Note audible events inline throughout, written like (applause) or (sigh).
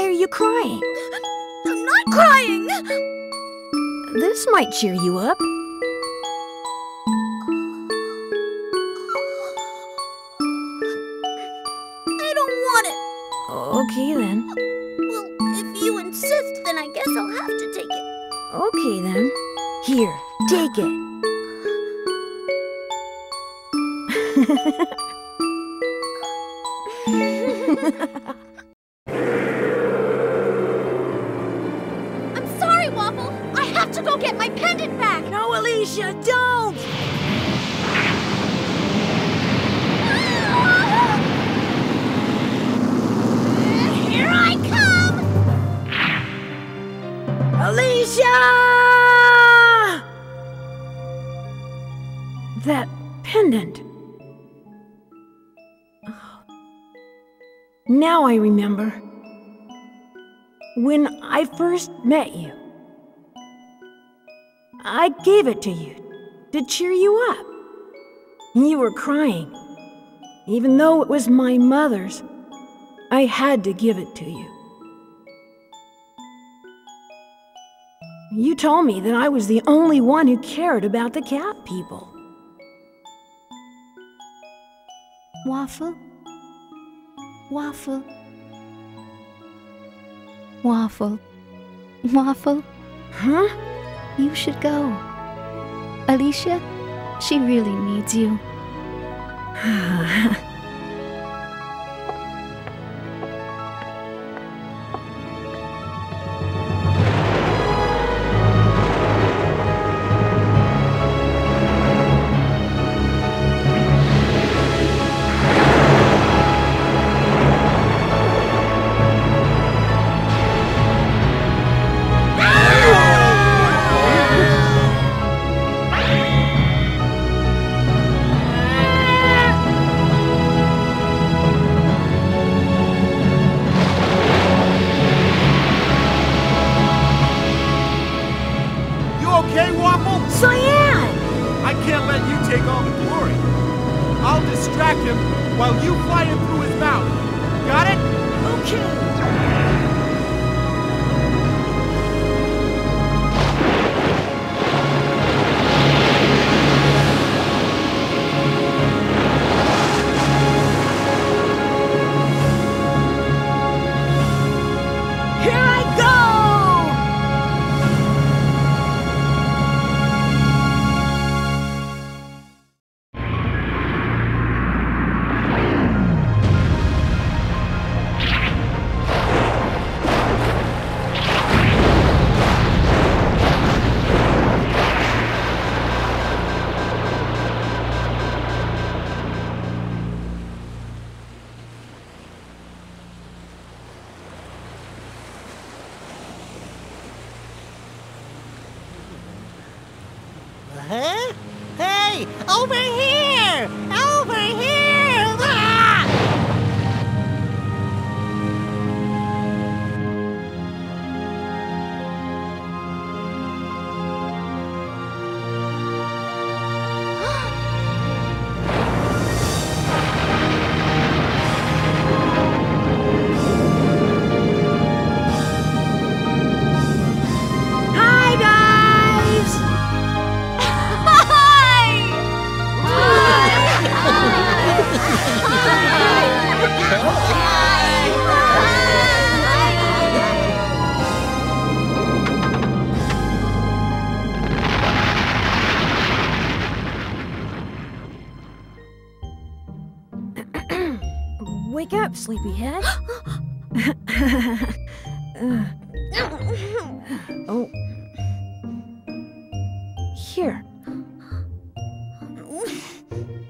Why are you crying? I'm not crying! This might cheer you up. I don't want it. Okay then. Well, if you insist, then I guess I'll have to take it. Okay then. Here, take it. (laughs) Now I remember. When I first met you, I gave it to you to cheer you up. You were crying. Even though it was my mother's, I had to give it to you. You told me that I was the only one who cared about the cat people. Waffle? Waffle? Waffle? Waffle? Huh? You should go. Alicia, she really needs you. (sighs) (laughs) him while you fly him through his mouth. Got it? Okay. Huh? Hey, over here! Wake up, sleepyhead. (laughs) Oh. Here.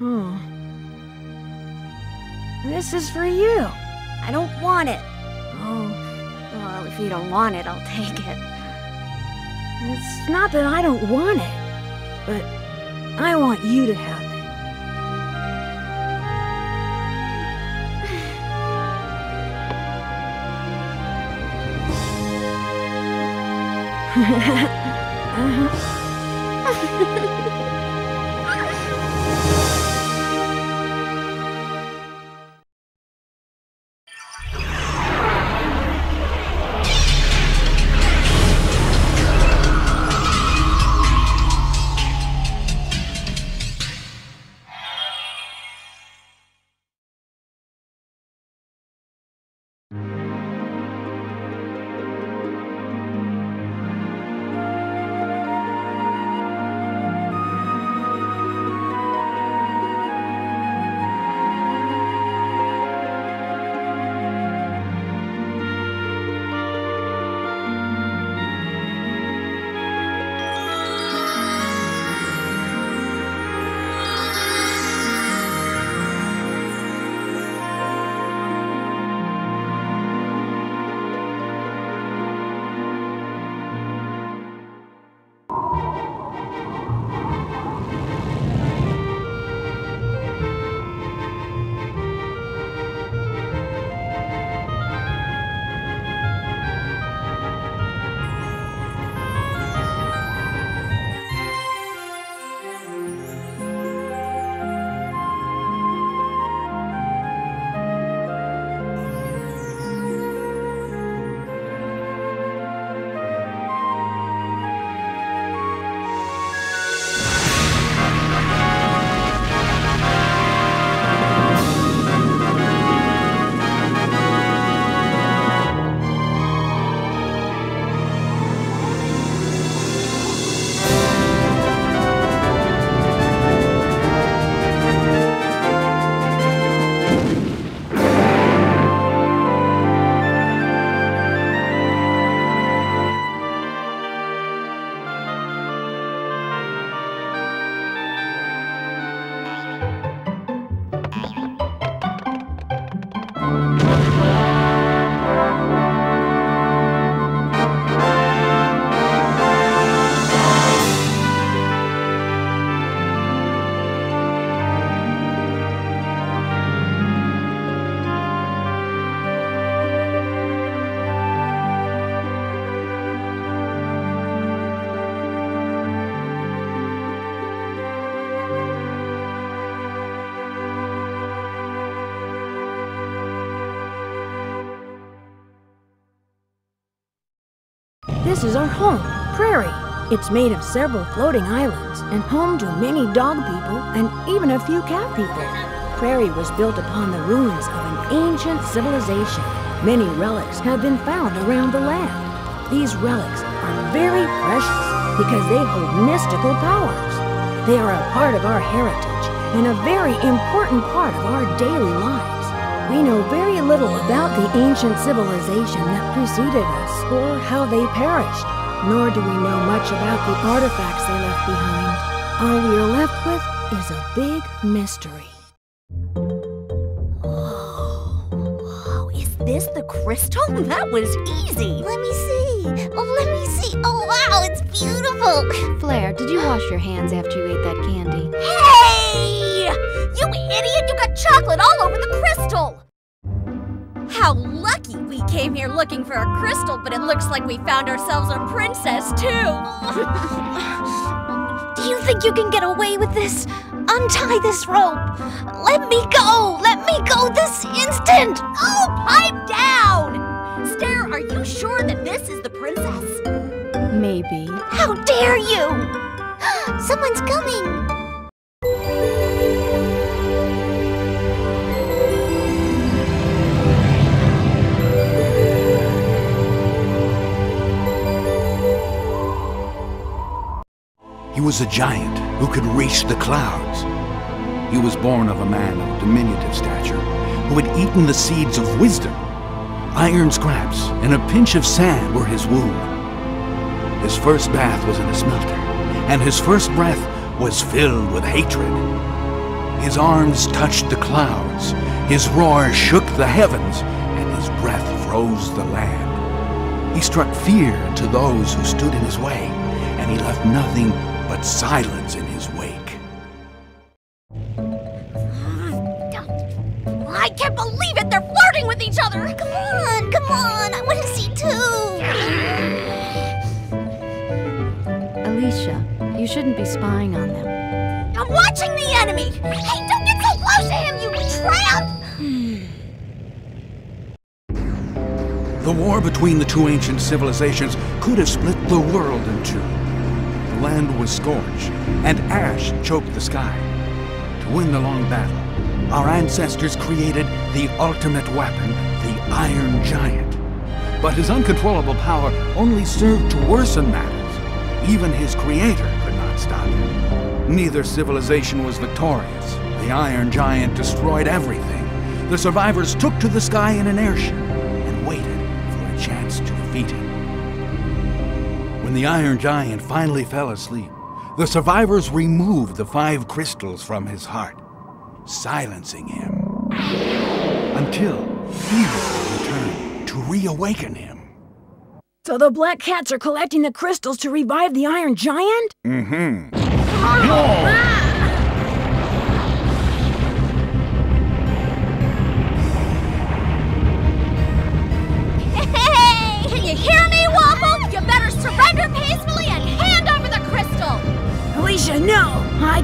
Oh. This is for you. I don't want it. Oh, Well, if you don't want it, I'll take it. it's not that I don't want it, but I want you to have it. 哈哈哈哈哈！(laughs) This is our home, Prairie. It's made of several floating islands and home to many dog people and even a few cat people. Prairie was built upon the ruins of an ancient civilization. Many relics have been found around the land. These relics are very precious because they hold mystical powers. They are a part of our heritage and a very important part of our daily lives. We know very little about the ancient civilization that preceded us or how they perished, nor do we know much about the artifacts they left behind. All we are left with is a big mystery. Oh, is this the crystal? (laughs) That was easy. Let me see. Oh, let me see. Oh, wow, it's beautiful. Flare, did you wash your hands after you ate that candy? Hey! You idiot! You got chocolate all over the crystal! How lucky we came here looking for a crystal, but it looks like we found ourselves a princess, too! Do you think you can get away with this? Untie this rope. Let me go. Let me go this instant. Oh, pipe down! Stare, are you sure that this is the princess? Maybe. How dare you? (gasps) Someone's coming. Was a giant who could reach the clouds. He was born of a man of diminutive stature who had eaten the seeds of wisdom. Iron scraps and a pinch of sand were his womb. His first bath was in a smelter, and his first breath was filled with hatred. His arms touched the clouds, his roar shook the heavens, and his breath froze the land. He struck fear into those who stood in his way, and he left nothing but silence in his wake. I can't believe it! They're flirting with each other! Come on, come on. I want to see too. Alicia, you shouldn't be spying on them. I'm watching the enemy! Hey, don't get so close to him, you tramp! The war between the two ancient civilizations could have split the world in two. Land was scorched, and ash choked the sky. To win the long battle, our ancestors created the ultimate weapon, the Iron Giant. But his uncontrollable power only served to worsen matters. Even his creator could not stop him. Neither civilization was victorious. The Iron Giant destroyed everything. The survivors took to the sky in an airship and waited for a chance to defeat him. When the Iron Giant finally fell asleep, the survivors removed the five crystals from his heart, silencing him. Until evil returned to reawaken him. So the Black Cats are collecting the crystals to revive the Iron Giant? Mm-hmm. Hey!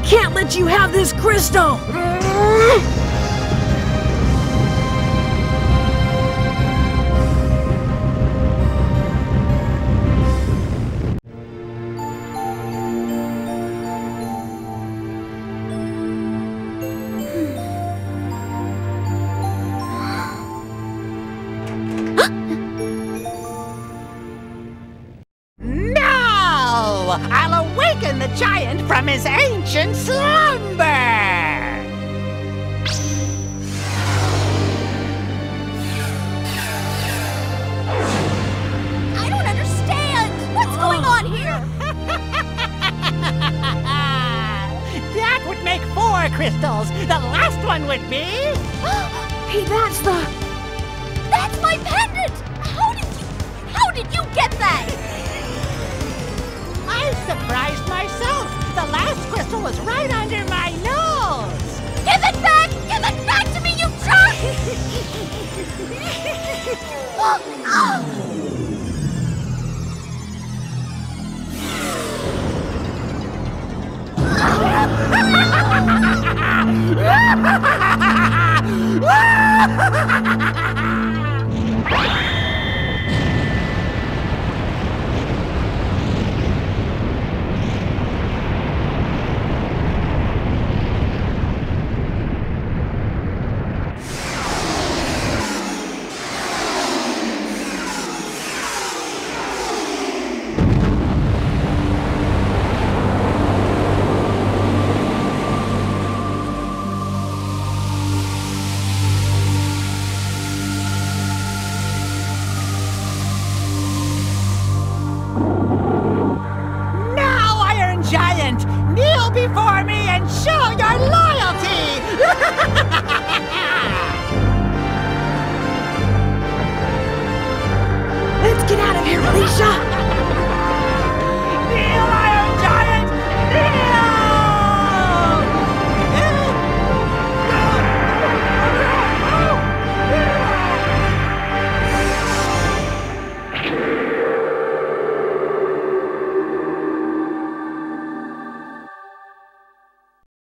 Can't let you have this crystal! Mm. Giant from his ancient slumber! I don't understand! What's going on here? (laughs) that would make four crystals. The last one would be. (gasps) Hey, that's the. That's my pendant! How did you... How did you get that? I surprised myself. The last crystal was right under my nose. Give it back! Give it back to me, you jerk! (laughs) Oh, oh. (laughs)